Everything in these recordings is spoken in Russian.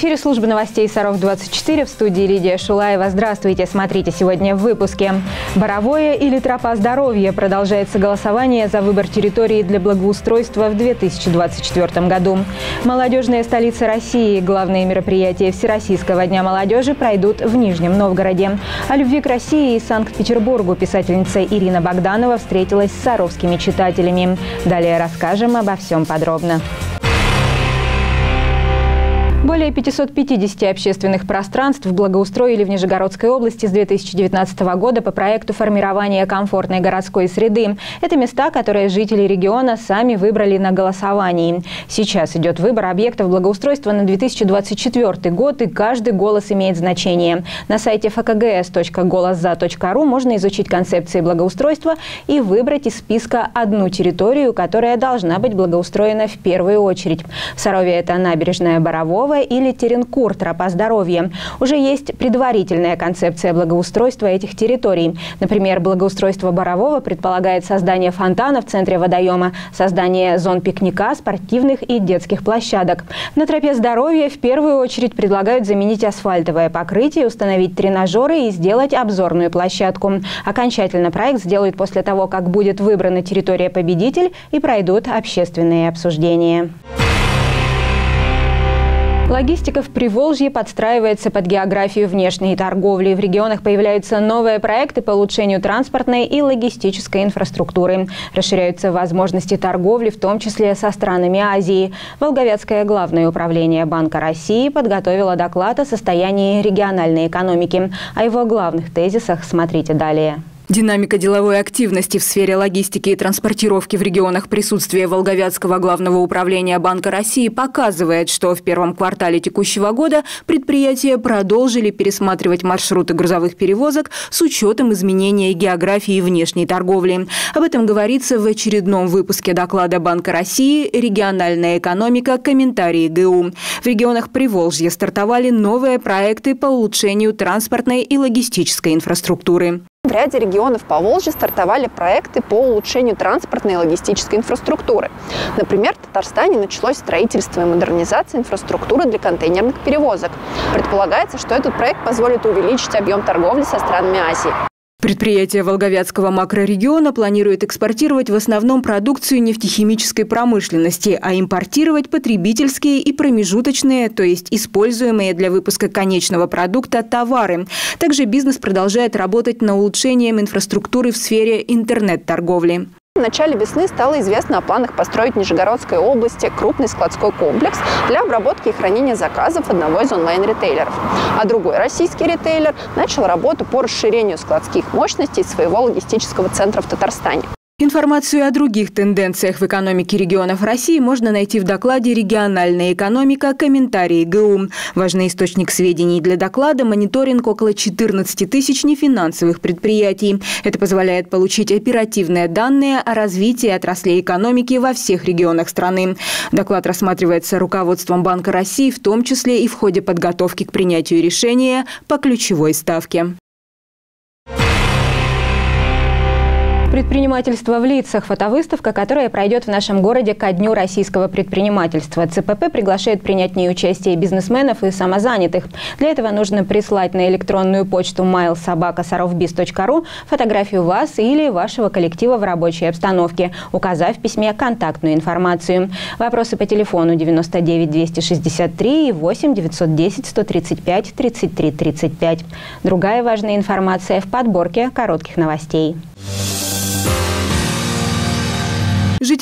эфире службы новостей «Саров-24» в студии Лидия Шулаева. Здравствуйте. Смотрите сегодня в выпуске. Боровое или тропа здоровья. Продолжается голосование за выбор территории для благоустройства в 2024 году. Молодежная столица России. Главные мероприятия Всероссийского дня молодежи пройдут в Нижнем Новгороде. О любви к России и Санкт-Петербургу писательница Ирина Богданова встретилась с саровскими читателями. Далее расскажем обо всем подробно. Более 550 общественных пространств благоустроили в Нижегородской области с 2019 года по проекту формирования комфортной городской среды. Это места, которые жители региона сами выбрали на голосовании. Сейчас идет выбор объектов благоустройства на 2024 год, и каждый голос имеет значение. На сайте fkgs.голосза.ру можно изучить концепции благоустройства и выбрать из списка одну территорию, которая должна быть благоустроена в первую очередь. В Сарове это набережная Борового, или Теренкур, тропа здоровья. Уже есть предварительная концепция благоустройства этих территорий. Например, благоустройство Борового предполагает создание фонтана в центре водоема, создание зон пикника, спортивных и детских площадок. На тропе здоровья в первую очередь предлагают заменить асфальтовое покрытие, установить тренажеры и сделать обзорную площадку. Окончательно проект сделают после того, как будет выбрана территория-победитель и пройдут общественные обсуждения. Логистика в Приволжье подстраивается под географию внешней торговли. В регионах появляются новые проекты по улучшению транспортной и логистической инфраструктуры. Расширяются возможности торговли, в том числе со странами Азии. Волговецкое главное управление Банка России подготовило доклад о состоянии региональной экономики. О его главных тезисах смотрите далее. Динамика деловой активности в сфере логистики и транспортировки в регионах присутствия Волговятского главного управления Банка России показывает, что в первом квартале текущего года предприятия продолжили пересматривать маршруты грузовых перевозок с учетом изменения географии внешней торговли. Об этом говорится в очередном выпуске доклада Банка России «Региональная экономика. Комментарии ГУ». В регионах Приволжья стартовали новые проекты по улучшению транспортной и логистической инфраструктуры. В ряде регионов Поволжья стартовали проекты по улучшению транспортной и логистической инфраструктуры. Например, в Татарстане началось строительство и модернизация инфраструктуры для контейнерных перевозок. Предполагается, что этот проект позволит увеличить объем торговли со странами Азии. Предприятие Волговятского макрорегиона планирует экспортировать в основном продукцию нефтехимической промышленности, а импортировать потребительские и промежуточные, то есть используемые для выпуска конечного продукта товары. Также бизнес продолжает работать на улучшением инфраструктуры в сфере интернет-торговли. В начале весны стало известно о планах построить в Нижегородской области крупный складской комплекс для обработки и хранения заказов одного из онлайн-ритейлеров. А другой российский ритейлер начал работу по расширению складских мощностей своего логистического центра в Татарстане. Информацию о других тенденциях в экономике регионов России можно найти в докладе «Региональная экономика. Комментарии ГУ». Важный источник сведений для доклада – мониторинг около 14 тысяч нефинансовых предприятий. Это позволяет получить оперативные данные о развитии отраслей экономики во всех регионах страны. Доклад рассматривается руководством Банка России, в том числе и в ходе подготовки к принятию решения по ключевой ставке. Предпринимательство в лицах. Фотовыставка, которая пройдет в нашем городе ко Дню российского предпринимательства. ЦПП приглашает принять в ней участие бизнесменов и самозанятых. Для этого нужно прислать на электронную почту mailsobaka.sarovbiz.ru фотографию вас или вашего коллектива в рабочей обстановке, указав в письме контактную информацию. Вопросы по телефону 99 263 и 8 910 135 33 35. Другая важная информация в подборке коротких новостей.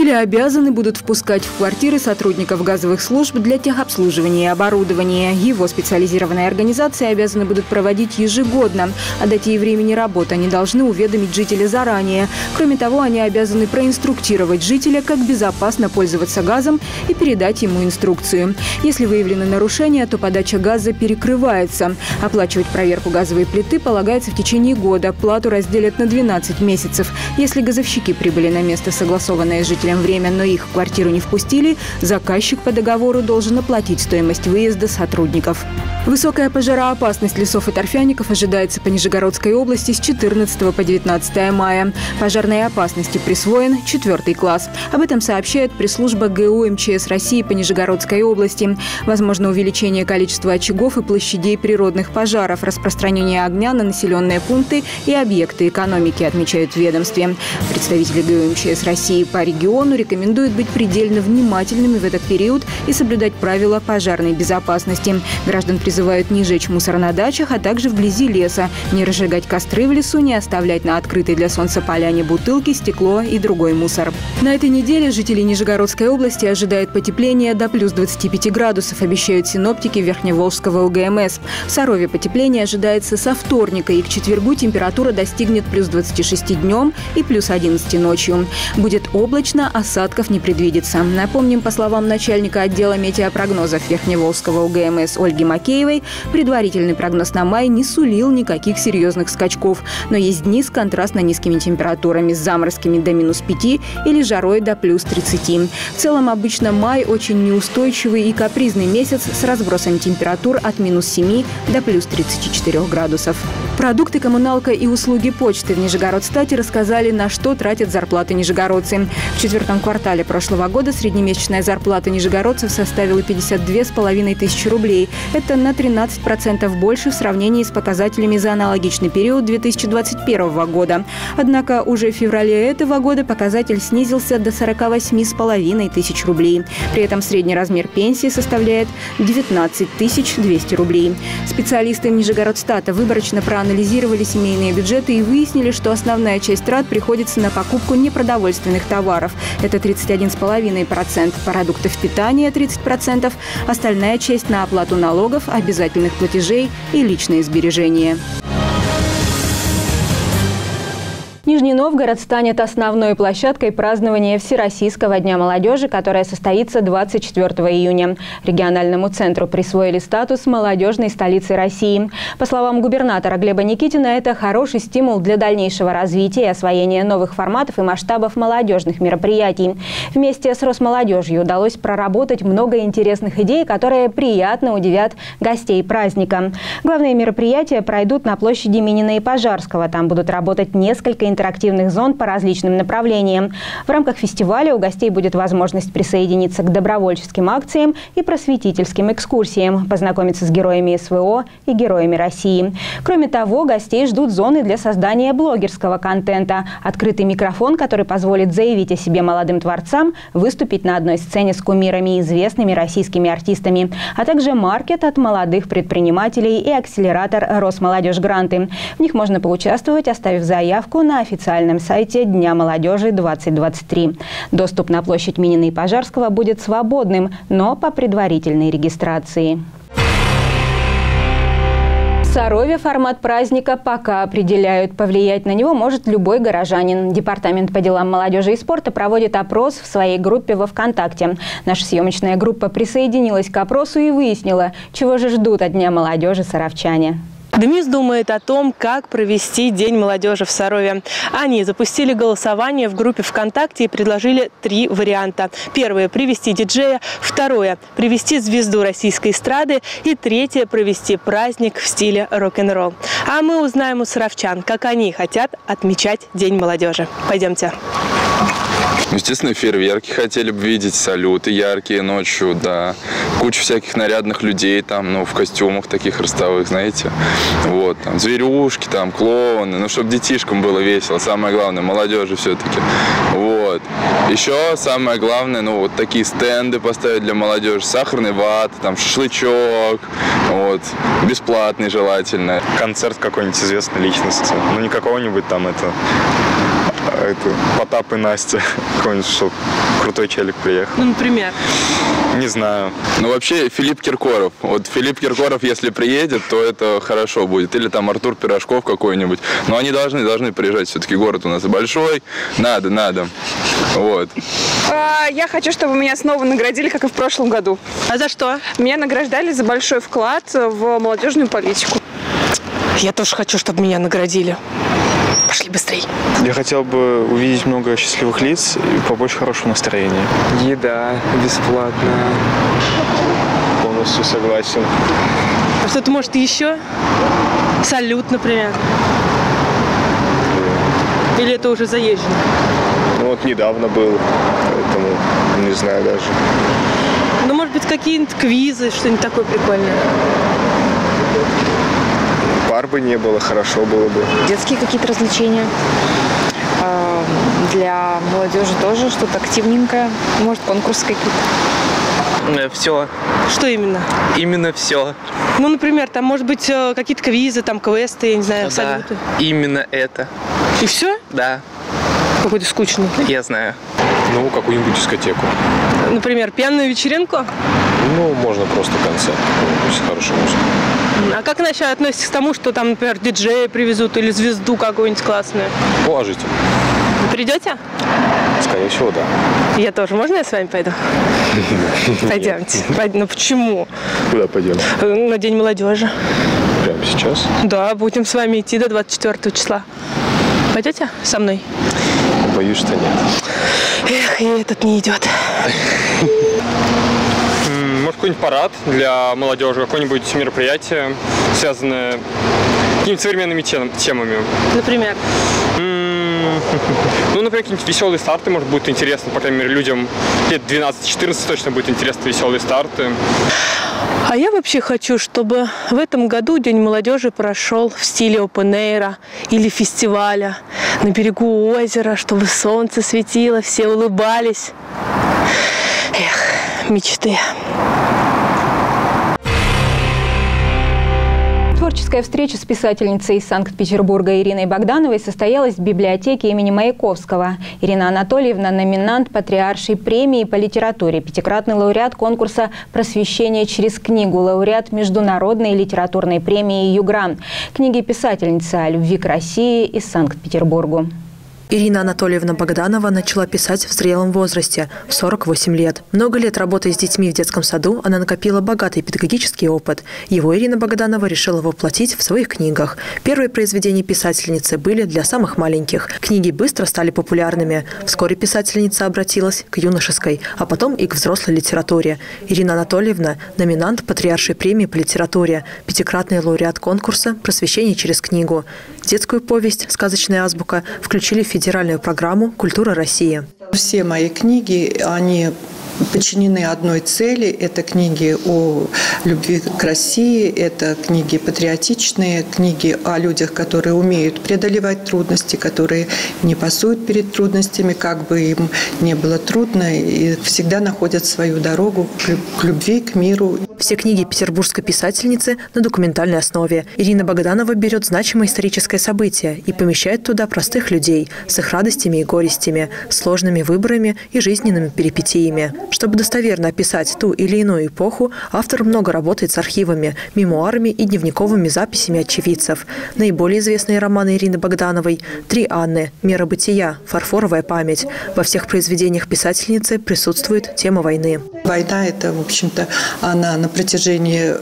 Жители обязаны будут впускать в квартиры сотрудников газовых служб для техобслуживания и оборудования. Его специализированные организации обязаны будут проводить ежегодно. О дате и времени работы они должны уведомить жителя заранее. Кроме того, они обязаны проинструктировать жителя, как безопасно пользоваться газом и передать ему инструкцию. Если выявлены нарушения, то подача газа перекрывается. Оплачивать проверку газовой плиты полагается в течение года. Плату разделят на 12 месяцев. Если газовщики прибыли на место, согласованное с время, но их в квартиру не впустили, заказчик по договору должен оплатить стоимость выезда сотрудников. Высокая пожароопасность лесов и торфяников ожидается по Нижегородской области с 14 по 19 мая. Пожарной опасности присвоен четвертый класс. Об этом сообщает пресс-служба ГУ МЧС России по Нижегородской области. Возможно увеличение количества очагов и площадей природных пожаров, распространение огня на населенные пункты и объекты экономики, отмечают в ведомстве. Представители ГУ МЧС России по региону рекомендуют быть предельно внимательными в этот период и соблюдать правила пожарной безопасности. Граждан призывают призывают не жечь мусор на дачах, а также вблизи леса, не разжигать костры в лесу, не оставлять на открытой для солнца поляне бутылки, стекло и другой мусор. На этой неделе жители Нижегородской области ожидают потепления до плюс 25 градусов, обещают синоптики Верхневолжского УГМС. В Сарове потепление ожидается со вторника, и к четвергу температура достигнет плюс 26 днем и плюс 11 ночью. Будет облачно, осадков не предвидится. Напомним, по словам начальника отдела метеопрогнозов Верхневолжского УГМС Ольги Макеевой, предварительный прогноз на май не сулил никаких серьезных скачков. Но есть дни с контрастно низкими температурами, с заморозками до минус 5 или жарой до плюс 30. В целом, обычно май очень неустойчивый и капризный месяц с разбросом температур от минус 7 до плюс 34 градусов. Продукты, коммуналка и услуги почты в Нижегородстате рассказали, на что тратят зарплаты нижегородцы. В четвертом квартале прошлого года среднемесячная зарплата нижегородцев составила 52,5 тысячи рублей. Это на 13% больше в сравнении с показателями за аналогичный период 2021 года. Однако уже в феврале этого года показатель снизился до 48,5 тысяч рублей. При этом средний размер пенсии составляет 19 200 рублей. Специалисты Нижегородстата выборочно проанализировали семейные бюджеты и выяснили, что основная часть трат приходится на покупку непродовольственных товаров. Это 31,5%, продуктов питания 30%, остальная часть на оплату налогов, обязательных платежей и личные сбережения. Нижний Новгород станет основной площадкой празднования Всероссийского дня молодежи, которая состоится 24 июня. Региональному центру присвоили статус молодежной столицы России. По словам губернатора Глеба Никитина, это хороший стимул для дальнейшего развития и освоения новых форматов и масштабов молодежных мероприятий. Вместе с Росмолодежью удалось проработать много интересных идей, которые приятно удивят гостей праздника. Главные мероприятия пройдут на площади Минина и Пожарского. Там будут работать несколько интерактивных зон по различным направлениям. В рамках фестиваля у гостей будет возможность присоединиться к добровольческим акциям и просветительским экскурсиям, познакомиться с героями СВО и героями России. Кроме того, гостей ждут зоны для создания блогерского контента, открытый микрофон, который позволит заявить о себе молодым творцам, выступить на одной сцене с кумирами и известными российскими артистами, а также маркет от молодых предпринимателей и акселератор Росмолодежь Гранты. В них можно поучаствовать, оставив заявку на официальном сайте Дня молодежи 2023. Доступ на площадь Минина и Пожарского будет свободным, но по предварительной регистрации. В формат праздника пока определяют. Повлиять на него может любой горожанин. Департамент по делам молодежи и спорта проводит опрос в своей группе во ВКонтакте. Наша съемочная группа присоединилась к опросу и выяснила, чего же ждут от Дня молодежи саровчане. Демис думает о том, как провести День молодежи в Сарове. Они запустили голосование в группе ВКонтакте и предложили три варианта. Первое – привести диджея. Второе – привести звезду российской эстрады. И третье – провести праздник в стиле рок-н-ролл. А мы узнаем у саровчан, как они хотят отмечать День молодежи. Пойдемте. Ну, естественно, фейерверки хотели бы видеть, салюты яркие ночью, да. Куча всяких нарядных людей там, ну, в костюмах таких ростовых, знаете. Вот, там, зверюшки, там, клоуны, ну, чтобы детишкам было весело, самое главное, молодежи все-таки. Вот. Еще самое главное, ну, вот такие стенды поставить для молодежи, сахарный ват, там, шашлычок, вот, бесплатный желательно. Концерт какой-нибудь известной личности, ну, не какого-нибудь там, это, это Потап и Настя, какой-нибудь, чтобы крутой челик приехал. Ну, например? Не знаю. Ну, вообще, Филипп Киркоров. Вот Филипп Киркоров, если приедет, то это хорошо будет. Или там Артур Пирожков какой-нибудь. Но они должны, должны приезжать. Все-таки город у нас большой. Надо, надо. Вот. А, я хочу, чтобы меня снова наградили, как и в прошлом году. А за что? Меня награждали за большой вклад в молодежную политику. Я тоже хочу, чтобы меня наградили. Пошли быстрей. Я хотел бы увидеть много счастливых лиц и побольше хорошего настроения. Еда бесплатная. Полностью согласен. А что-то, может, еще? Салют, например. Или это уже заезжено? Ну вот недавно был, поэтому не знаю даже. Ну, может быть, какие-нибудь квизы, что-нибудь такое прикольное. Пар бы не было, хорошо было бы. Детские какие-то развлечения. А, Для молодежи тоже что-то активненькое. Может, конкурсы какие-то. Все. Что именно? Именно все. Ну, например, там, может быть, э, какие-то квизы, там, квесты, я не знаю, Да. салюты. Именно это. И все? Да, Какой-то скучный. я знаю. Ну, какую-нибудь дискотеку. Например, пьяную вечеринку? Ну, можно просто концерт какой-нибудь с хорошей музыкой. А как насчет относитесь к тому, что там, например, диджея привезут или звезду какую-нибудь классную? Положительно. Придете? Скорее всего, да. Я тоже. Можно я с вами пойду? Пойдемте. Пойд- Ну почему? Куда пойдем? Э, На День молодежи. Прямо сейчас. Да, будем с вами идти до 24 числа. Пойдете со мной? Боюсь, что нет. Эх, и этот не идет. Может, какой-нибудь парад для молодежи, какое-нибудь мероприятие, связанное с какими-нибудь современными тем- темами. Например? Ну, например, какие-нибудь веселые старты, может, будет интересно, по крайней мере, людям лет 12-14 точно будет интересно веселые старты. А я вообще хочу, чтобы в этом году День молодежи прошел в стиле open или фестиваля на берегу озера, чтобы солнце светило, все улыбались. Эх, мечты. Творческая встреча с писательницей из Санкт-Петербурга Ириной Богдановой состоялась в библиотеке имени Маяковского. Ирина Анатольевна – номинант Патриаршей премии по литературе, пятикратный лауреат конкурса «Просвещение через книгу», лауреат Международной литературной премии «Югран». Книги писательницы о любви к России из Санкт-Петербургу. Ирина Анатольевна Богданова начала писать в зрелом возрасте, в 48 лет. Много лет работая с детьми в детском саду, она накопила богатый педагогический опыт. Его Ирина Богданова решила воплотить в своих книгах. Первые произведения писательницы были для самых маленьких. Книги быстро стали популярными. Вскоре писательница обратилась к юношеской, а потом и к взрослой литературе. Ирина Анатольевна – номинант Патриаршей премии по литературе, пятикратный лауреат конкурса «Просвещение через книгу». Детскую повесть «Сказочная азбука» включили в федеральную программу «Культура России». Все мои книги, они подчинены одной цели. Это книги о любви к России, это книги патриотичные, книги о людях, которые умеют преодолевать трудности, которые не пасуют перед трудностями, как бы им не было трудно, и всегда находят свою дорогу к лю- к любви, к миру. Все книги петербургской писательницы на документальной основе. Ирина Богданова берет значимое историческое событие и помещает туда простых людей с их радостями и горестями, сложными выборами и жизненными перипетиями. Чтобы достоверно описать ту или иную эпоху, автор много работает с архивами, мемуарами и дневниковыми записями очевидцев. Наиболее известные романы Ирины Богдановой «Три Анны», «Мера бытия», «Фарфоровая память». Во всех произведениях писательницы присутствует тема войны. Война – это, в общем-то, она на протяжении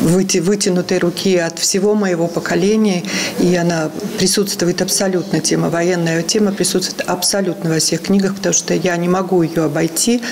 вытянутой руки от всего моего поколения, и она присутствует абсолютно, тема военная тема присутствует абсолютно во всех книгах, потому что я не могу ее обойти,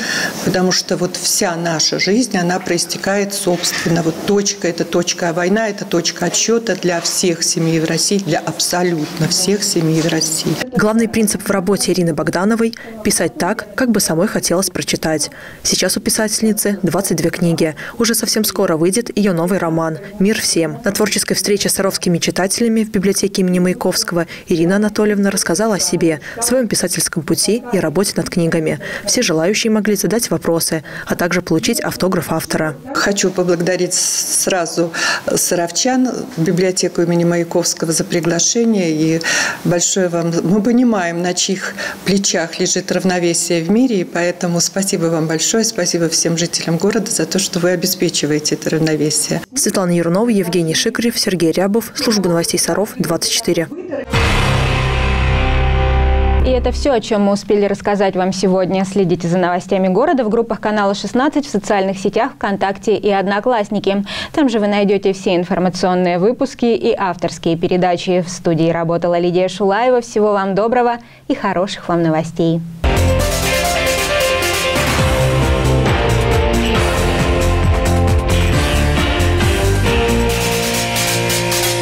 потому что вот вся наша жизнь, она проистекает, собственно, вот точка, это точка, а война – это точка отсчета для всех семей в России, для абсолютно всех семей в России. Главный принцип в работе Ирины Богдановой – писать так, как бы самой хотелось прочитать. Сейчас у писательницы 22 книги. Уже совсем скоро выйдет ее новый роман «Мир всем». На творческой встрече с саровскими читателями в библиотеке имени Маяковского Ирина Анатольевна рассказала о себе, своем писательском пути и работе над книгами. Все желающие могли задать вопросы, а также получить автограф автора. Хочу поблагодарить сразу саровчан, библиотеку имени Маяковского за приглашение. И большое вам... Мы понимаем, на чьих плечах лежит равновесие в мире, и поэтому спасибо вам большое, спасибо всем жителям города за то, что вы обеспечиваете это равновесие. Светлана Ярунова, Евгений Шикарев, Сергей Рябов. Служба новостей Саров, 24. И это все, о чем мы успели рассказать вам сегодня. Следите за новостями города в группах канала 16, в социальных сетях ВКонтакте и Одноклассники. Там же вы найдете все информационные выпуски и авторские передачи. В студии работала Лидия Шулаева. Всего вам доброго и хороших вам новостей.